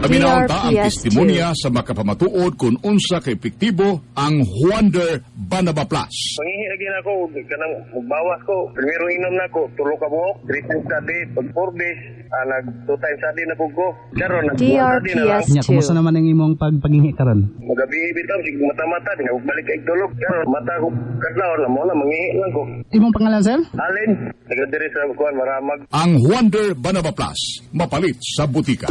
Aminaw ta ang testimonya sa makapamatuod kung unsa ka epektibo ang Wonder Banaba Plus. Pangihilagi na ako, kanang magbawas ko. Primero inom na ako, tulo ka buhok, three times a day, pag four days, ah, nag two times a day na ko. Karon nag one na lang. DRPS. Nya, kumusta naman ang imong pagpaghingi karon? Magabi bitaw, sig mata-mata, di na balik kay tulog. Mata ko, kadlaw na mo na, mangihi lang ko. Imong pangalan, sir? Alin, taga diri sa kuan maramag. Ang Wonder Banaba Plus, mapalit sa butika.